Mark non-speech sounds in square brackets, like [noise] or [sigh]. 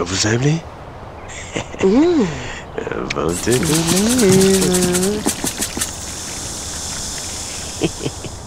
Vous aimez mmh. Vous avez aimez [laughs] euh, ben, [laughs]